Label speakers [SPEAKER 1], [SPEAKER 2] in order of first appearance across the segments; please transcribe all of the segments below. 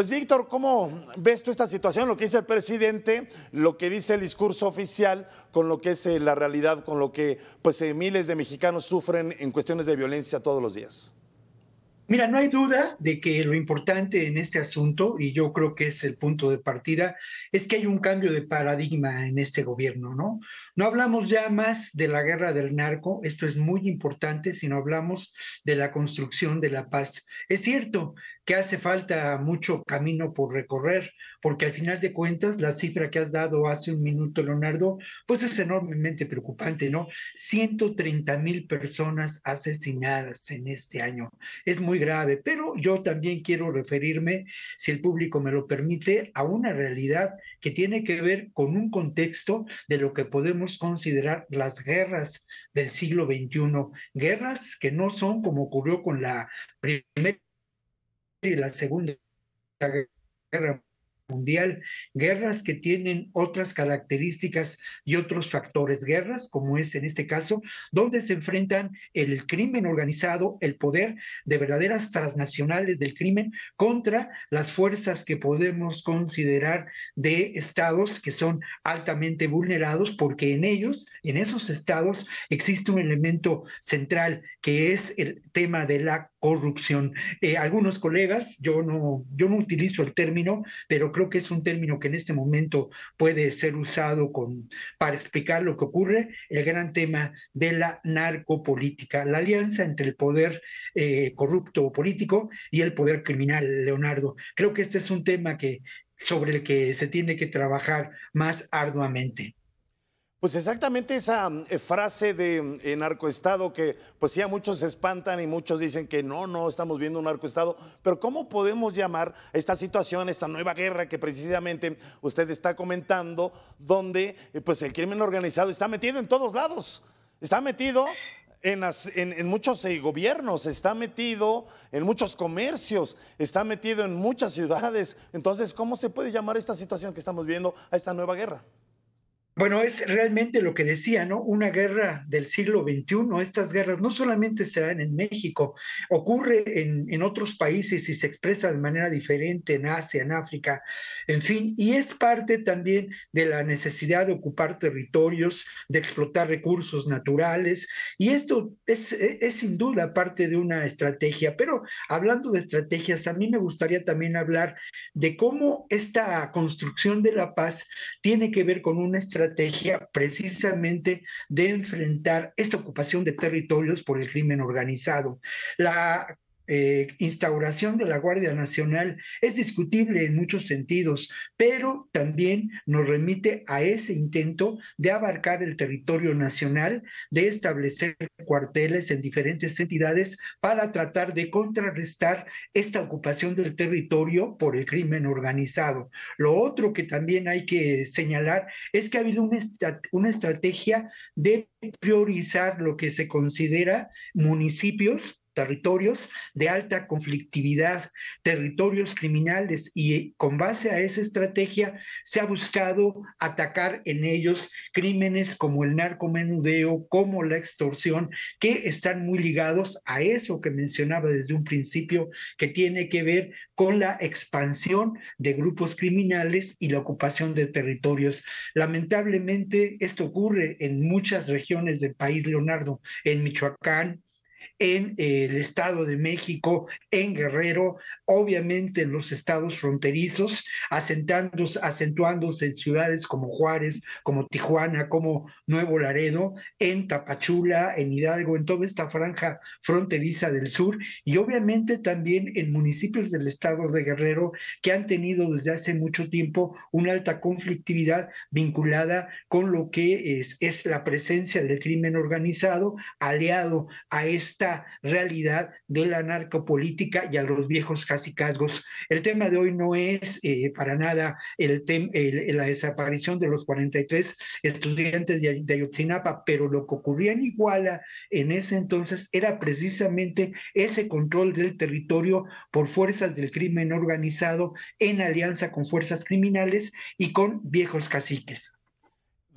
[SPEAKER 1] Pues Víctor, ¿cómo ves tú esta situación? Lo que dice el presidente, lo que dice el discurso oficial, con lo que es eh, la realidad, con lo que pues eh, miles de mexicanos sufren en cuestiones de violencia todos los días.
[SPEAKER 2] Mira, no hay duda de que lo importante en este asunto, y yo creo que es el punto de partida, es que hay un cambio de paradigma en este gobierno, ¿no? No hablamos ya más de la guerra del narco, esto es muy importante, sino hablamos de la construcción de la paz. Es cierto que hace falta mucho camino por recorrer, porque al final de cuentas la cifra que has dado hace un minuto, Leonardo, pues es enormemente preocupante, ¿no? 130 mil personas asesinadas en este año. Es muy grave, pero yo también quiero referirme, si el público me lo permite, a una realidad que tiene que ver con un contexto de lo que podemos considerar las guerras del siglo XXI, guerras que no son como ocurrió con la primera y la Segunda Guerra Mundial, guerras que tienen otras características y otros factores, guerras como es en este caso, donde se enfrentan el crimen organizado, el poder de verdaderas transnacionales del crimen contra las fuerzas que podemos considerar de estados que son altamente vulnerados, porque en ellos, en esos estados, existe un elemento central que es el tema de la corrupción. Eh, algunos colegas, yo no, yo no utilizo el término, pero creo que es un término que en este momento puede ser usado con, para explicar lo que ocurre, el gran tema de la narcopolítica, la alianza entre el poder eh, corrupto político y el poder criminal, Leonardo. Creo que este es un tema que, sobre el que se tiene que trabajar más arduamente.
[SPEAKER 1] Pues exactamente esa eh, frase de eh, narcoestado que pues ya muchos se espantan y muchos dicen que no, no estamos viendo un narcoestado, pero ¿cómo podemos llamar esta situación, esta nueva guerra que precisamente usted está comentando, donde eh, pues el crimen organizado está metido en todos lados, está metido en, en, muchos gobiernos, está metido en muchos comercios, está metido en muchas ciudades. Entonces, ¿cómo se puede llamar esta situación que estamos viendo a esta nueva guerra?
[SPEAKER 2] Bueno, es realmente lo que decía, ¿no? Una guerra del siglo XXI. Estas guerras no solamente se dan en México, ocurre en, en, otros países y se expresa de manera diferente en Asia, en África, en fin, y es parte también de la necesidad de ocupar territorios, de explotar recursos naturales, y esto es, es sin duda parte de una estrategia. Pero hablando de estrategias, a mí me gustaría también hablar de cómo esta construcción de la paz tiene que ver con una estrategia estrategia precisamente de enfrentar esta ocupación de territorios por el crimen organizado. La eh, instauración de la Guardia Nacional es discutible en muchos sentidos, pero también nos remite a ese intento de abarcar el territorio nacional, de establecer cuarteles en diferentes entidades para tratar de contrarrestar esta ocupación del territorio por el crimen organizado. Lo otro que también hay que señalar es que ha habido una, una estrategia de priorizar lo que se considera municipios territorios de alta conflictividad, territorios criminales y con base a esa estrategia se ha buscado atacar en ellos crímenes como el narcomenudeo, como la extorsión, que están muy ligados a eso que mencionaba desde un principio, que tiene que ver con la expansión de grupos criminales y la ocupación de territorios. Lamentablemente esto ocurre en muchas regiones del país, Leonardo, en Michoacán, en el Estado de México, en Guerrero, obviamente en los estados fronterizos, acentuándose en ciudades como Juárez, como Tijuana, como Nuevo Laredo, en Tapachula, en Hidalgo, en toda esta franja fronteriza del sur y obviamente también en municipios del estado de Guerrero que han tenido desde hace mucho tiempo una alta conflictividad vinculada con lo que es, es la presencia del crimen organizado aliado a esta realidad de la narcopolítica y a los viejos casicazgos. El tema de hoy no es eh, para nada el la desaparición de los 43 estudiantes de, de Ayotzinapa, pero lo que ocurría en Iguala en ese entonces era precisamente ese control del territorio por fuerzas del crimen organizado en alianza con fuerzas criminales y con viejos caciques.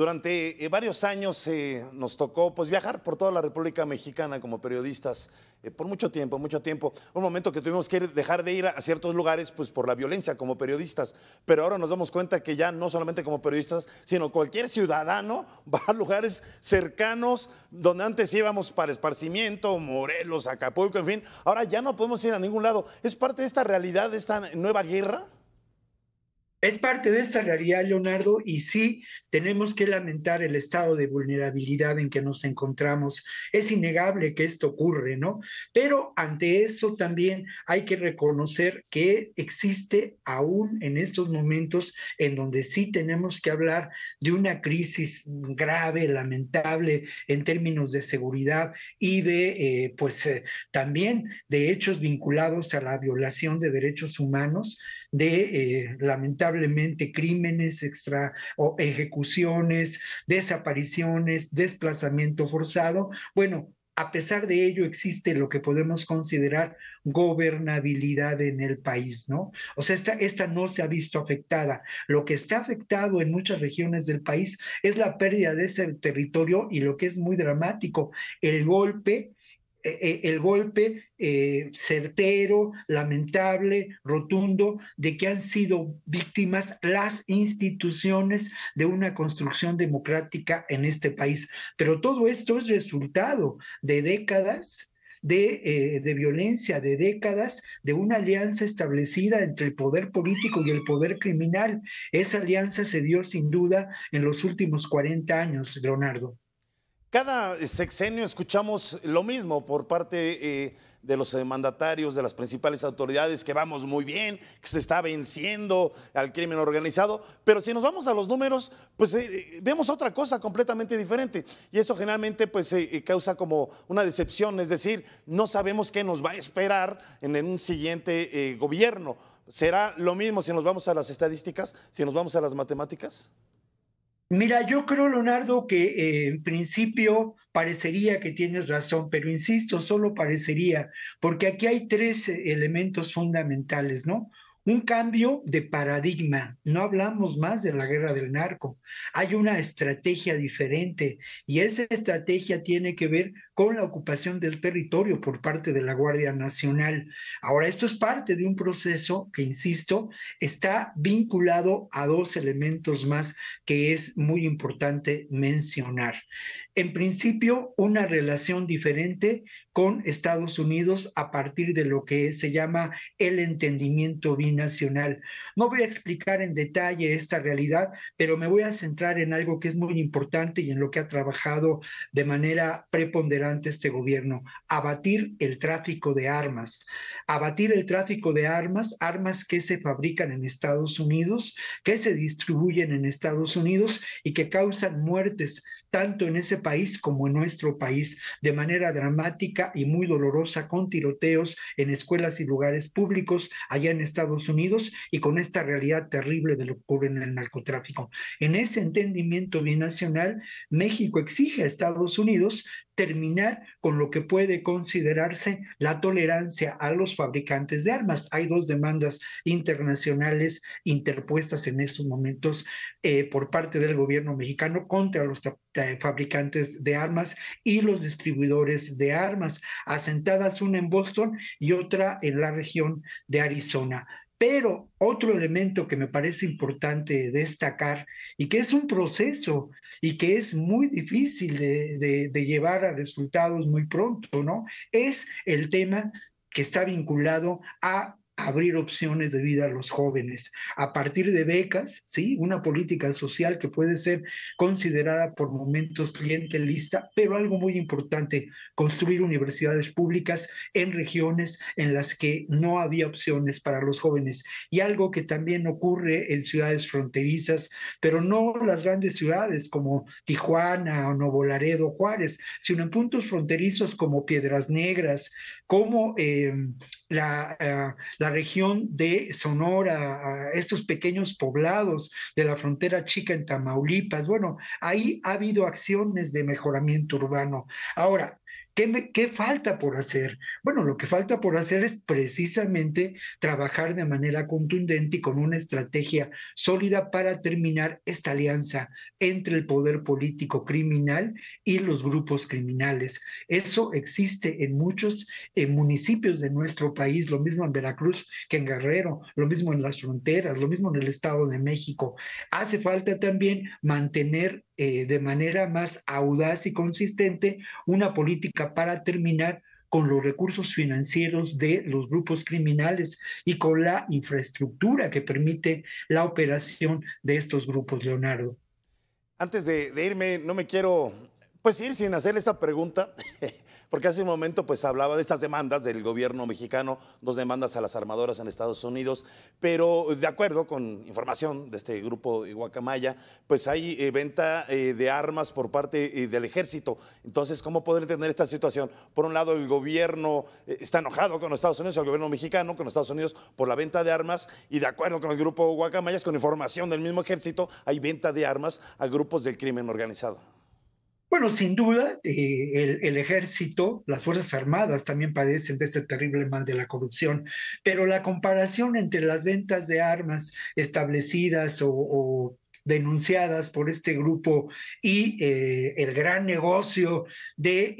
[SPEAKER 1] Durante eh, varios años eh, nos tocó pues, viajar por toda la República Mexicana como periodistas, eh, por mucho tiempo, mucho tiempo. Un momento que tuvimos que dejar de ir a ciertos lugares pues, por la violencia como periodistas, pero ahora nos damos cuenta que ya no solamente como periodistas, sino cualquier ciudadano va a lugares cercanos donde antes íbamos para esparcimiento, Morelos, Acapulco, en fin, ahora ya no podemos ir a ningún lado. ¿Es parte de esta realidad, de esta nueva guerra?
[SPEAKER 2] Es parte de esa realidad, Leonardo, y sí tenemos que lamentar el estado de vulnerabilidad en que nos encontramos. Es innegable que esto ocurre, ¿no? Pero ante eso también hay que reconocer que existe aún en estos momentos en donde sí tenemos que hablar de una crisis grave, lamentable en términos de seguridad y de, eh, pues, eh, también de hechos vinculados a la violación de derechos humanos de eh, lamentablemente crímenes extra o ejecuciones, desapariciones, desplazamiento forzado. Bueno, a pesar de ello existe lo que podemos considerar gobernabilidad en el país, ¿no? O sea, esta, esta no se ha visto afectada. Lo que está afectado en muchas regiones del país es la pérdida de ese territorio y lo que es muy dramático, el golpe el golpe eh, certero, lamentable, rotundo, de que han sido víctimas las instituciones de una construcción democrática en este país. Pero todo esto es resultado de décadas de, eh, de, violencia, de décadas, de una alianza establecida entre el poder político y el poder criminal. Esa alianza se dio sin duda en los últimos 40 años, Leonardo.
[SPEAKER 1] Cada sexenio escuchamos lo mismo por parte eh, de los eh, mandatarios, de las principales autoridades, que vamos muy bien, que se está venciendo al crimen organizado, pero si nos vamos a los números, pues eh, vemos otra cosa completamente diferente. Y eso generalmente pues causa como una decepción, es decir, no sabemos qué nos va a esperar en un siguiente gobierno. ¿Será lo mismo si nos vamos a las estadísticas, si nos vamos a las matemáticas?
[SPEAKER 2] Mira, yo creo, Leonardo, que en principio parecería que tienes razón, pero insisto, solo parecería, porque aquí hay tres eh, elementos fundamentales, ¿no? Un cambio de paradigma. No hablamos más de la guerra del narco. Hay una estrategia diferente y esa estrategia tiene que ver con la ocupación del territorio por parte de la Guardia Nacional. Ahora, esto es parte de un proceso que, insisto, está vinculado a dos elementos más que es muy importante mencionar en principio, una relación diferente con Estados Unidos a partir de lo que se llama el entendimiento binacional. No voy a explicar en detalle esta realidad, pero me voy a centrar en algo que es muy importante y en lo que ha trabajado de manera preponderante este gobierno, abatir el tráfico de armas. Abatir el tráfico de armas, armas que se fabrican en Estados Unidos, que se distribuyen en Estados Unidos y que causan muertes tanto en ese país como en nuestro país de manera dramática y muy dolorosa con tiroteos en escuelas y lugares públicos allá en Estados Unidos y con esta realidad terrible de lo que ocurre en el narcotráfico. En ese entendimiento binacional, México exige a Estados Unidos terminar con lo que puede considerarse la tolerancia a los fabricantes de armas. Hay dos demandas internacionales interpuestas en estos momentos eh, por parte del gobierno mexicano contra los eh, fabricantes de armas y los distribuidores de armas, asentadas una en Boston y otra en la región de Arizona. Pero otro elemento que me parece importante destacar y que es un proceso y que es muy difícil de, llevar a resultados muy pronto, ¿no? Es el tema que está vinculado a abrir opciones de vida a los jóvenes a partir de becas, ¿sí? Una política social que puede ser considerada por momentos clientelista, pero algo muy importante, construir universidades públicas en regiones en las que no había opciones para los jóvenes y algo que también ocurre en ciudades fronterizas, pero no las grandes ciudades como Tijuana o Nuevo Laredo, Juárez, sino en puntos fronterizos como Piedras Negras, como em, la, ah, la región de Sonora, estos pequeños poblados de la frontera chica en Tamaulipas. Bueno, ahí ha habido acciones de mejoramiento urbano. Ahora, ¿Qué, falta por hacer? Bueno, lo que falta por hacer es precisamente trabajar de manera contundente y con una estrategia sólida para terminar esta alianza entre el poder político criminal y los grupos criminales. Eso existe en muchos municipios de nuestro país, lo mismo en Veracruz que en Guerrero, lo mismo en las fronteras, lo mismo en el Estado de México. Hace falta también mantener eh, de manera más audaz y consistente una política para terminar con los recursos financieros de los grupos criminales y con la infraestructura que permite la operación de estos grupos, Leonardo.
[SPEAKER 1] Antes de, de irme, no me quiero pues ir sin hacer esta pregunta, porque hace un momento pues hablaba de estas demandas del gobierno mexicano, dos demandas a las armadoras en Estados Unidos, pero de acuerdo con información de este grupo Guacamaya, pues hay eh, venta eh, de armas por parte eh, del ejército. Entonces, ¿cómo poder entender esta situación? Por un lado, el gobierno está enojado con los Estados Unidos, el gobierno mexicano con los Estados Unidos por la venta de armas y de acuerdo con el grupo Guacamaya, con información del mismo ejército, hay venta de armas a grupos del crimen organizado.
[SPEAKER 2] Bueno, sin duda, eh, el, ejército, las Fuerzas Armadas también padecen de este terrible mal de la corrupción, pero la comparación entre las ventas de armas establecidas o denunciadas por este grupo y eh, el gran negocio de,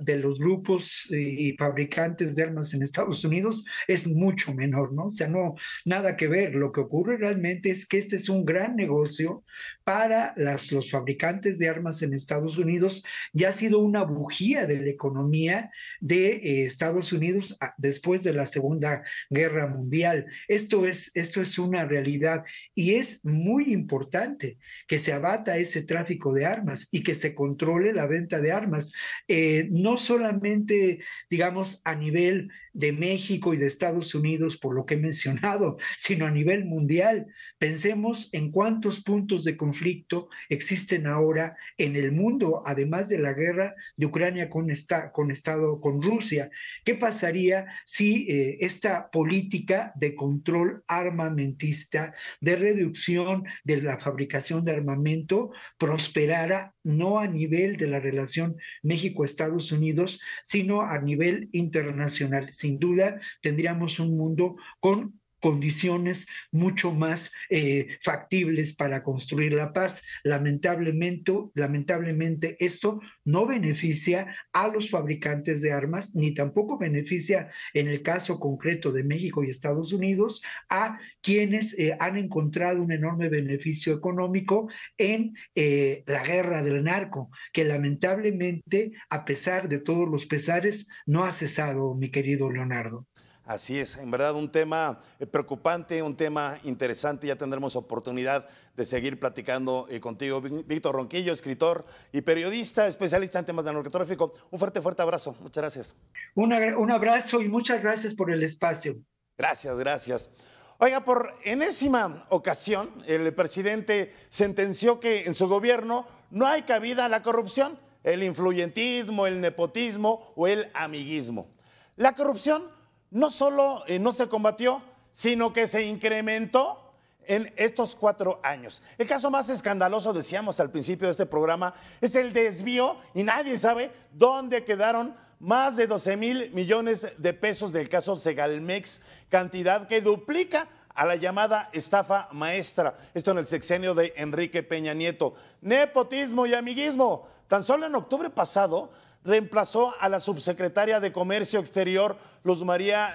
[SPEAKER 2] de los grupos y fabricantes de armas en Estados Unidos es mucho menor, ¿no? O sea, no, nada que ver. Lo que ocurre realmente es que este es un gran negocio para los fabricantes de armas en Estados Unidos y ha sido una bujía de la economía de eh, Estados Unidos ah, después de la Segunda Guerra Mundial. Esto es, esto es una realidad y es muy importante que se abata ese tráfico de armas y que se controle la venta de armas, eh, no solamente, digamos, a nivel de México y de Estados Unidos, por lo que he mencionado, sino a nivel mundial. Pensemos en cuántos puntos de conflicto existen ahora en el mundo, además de la guerra de Ucrania con, esta, con Estado, con Rusia. ¿Qué pasaría si eh, esta política de control armamentista, de reducción de la fabricación de armamento, prosperara no a nivel de la relación México-Estados Unidos, sino a nivel internacional? sin duda tendríamos un mundo con condiciones mucho más eh, factibles para construir la paz. Lamentablemente, lamentablemente esto no beneficia a los fabricantes de armas, ni tampoco beneficia, en el caso concreto de México y Estados Unidos, a quienes eh, han encontrado un enorme beneficio económico en eh, la guerra del narco, que lamentablemente, a pesar de todos los pesares, no ha cesado, mi querido Leonardo.
[SPEAKER 1] Así es, en verdad un tema eh, preocupante, un tema interesante. Ya tendremos oportunidad de seguir platicando eh, contigo. Víctor Ronquillo, escritor y periodista, especialista en temas de narcotráfico. Un fuerte, fuerte abrazo. Muchas gracias.
[SPEAKER 2] un abrazo y muchas gracias por el espacio.
[SPEAKER 1] Gracias, gracias. Oiga, por enésima ocasión, el presidente sentenció que en su gobierno no hay cabida a la corrupción, el influyentismo, el nepotismo o el amiguismo. La corrupción no solo eh, no se combatió, sino que se incrementó en estos cuatro años. El caso más escandaloso, decíamos al principio de este programa, es el desvío y nadie sabe dónde quedaron más de 12 mil millones de pesos del caso Segalmex, cantidad que duplica a la llamada estafa maestra. Esto en el sexenio de Enrique Peña Nieto. Nepotismo y amiguismo. Tan solo en octubre pasado reemplazó a la subsecretaria de Comercio Exterior, Luz María